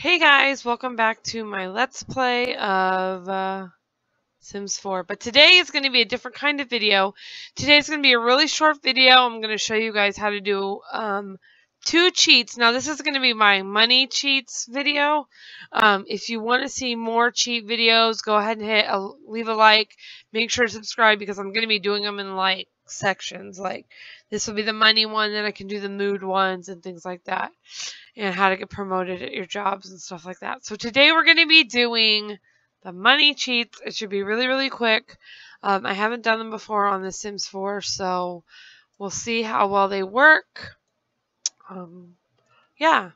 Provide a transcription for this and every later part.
Hey guys, welcome back to my Let's Play of uh, Sims 4. But today is going to be a different kind of video. Today is going to be a really short video. I'm going to show you guys how to do um, two cheats. Now this is going to be my money cheats video. Um, if you want to see more cheat videos, go ahead and hit a, leave a like. Make sure to subscribe because I'm going to be doing them in like sections. Like this will be the money one, then I can do the mood ones and things like that and how to get promoted at your jobs and stuff like that. So today we're going to be doing the money cheats. It should be really, really quick. Um, I haven't done them before on The Sims 4, so we'll see how well they work. Um, yeah.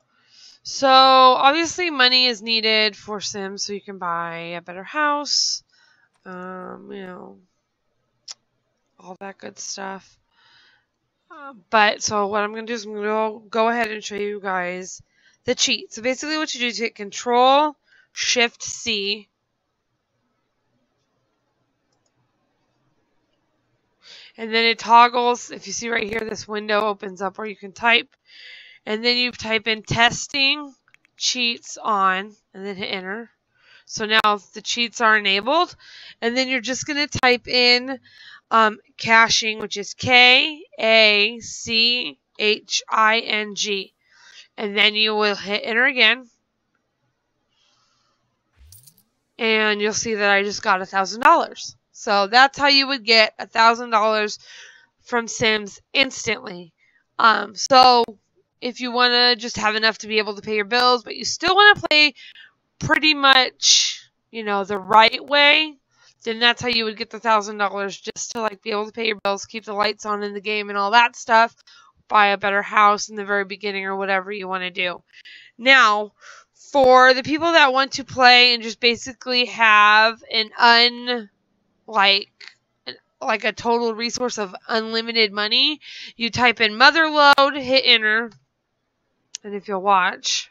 So obviously money is needed for Sims so you can buy a better house, um, you know, all that good stuff but so what I'm going to do is I'm going to go ahead and show you guys the cheat. So basically what you do is hit Control Shift C. And then it toggles, if you see right here, this window opens up where you can type. And then you type in testing cheats on and then hit enter. So now the cheats are enabled. And then you're just going to type in um, kaching, which is K A C H I N G. And then you will hit enter again. And you'll see that I just got a $1,000. So that's how you would get a $1,000 from Sims instantly. Um, so if you want to just have enough to be able to pay your bills, but you still want to play pretty much, you know, the right way, then that's how you would get the thousand dollars just to like be able to pay your bills, keep the lights on in the game and all that stuff, buy a better house in the very beginning or whatever you want to do. Now, for the people that want to play and just basically have an un like like a total resource of unlimited money, you type in motherlode, hit enter, and if you'll watch,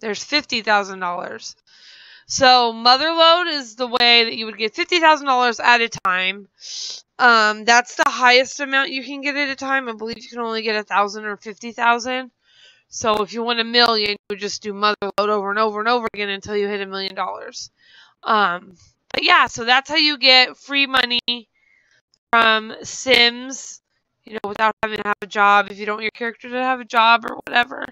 there's fifty thousand dollars. So Motherlode is the way that you would get $50,000 at a time. Um, that's the highest amount you can get at a time. I believe you can only get a thousand or fifty thousand. So if you want a million, you would just do Motherlode over and over and over again until you hit a million dollars. Um, but yeah, so that's how you get free money from Sims, you know, without having to have a job. If you don't want your character to have a job or whatever.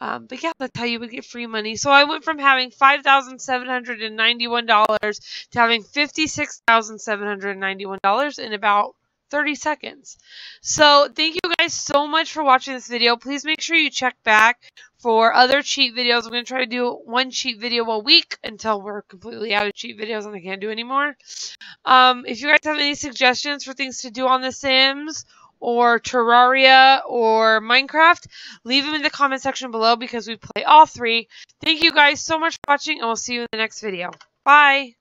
Um, but yeah, that's how you would get free money. So I went from having $5,791 to having $56,791 in about 30 seconds. So thank you guys so much for watching this video. Please make sure you check back for other cheat videos. I'm going to try to do one cheat video a week until we're completely out of cheat videos and I can't do anymore. Um, if you guys have any suggestions for things to do on The Sims or Terraria or Minecraft, leave them in the comment section below because we play all three. Thank you guys so much for watching and we'll see you in the next video. Bye!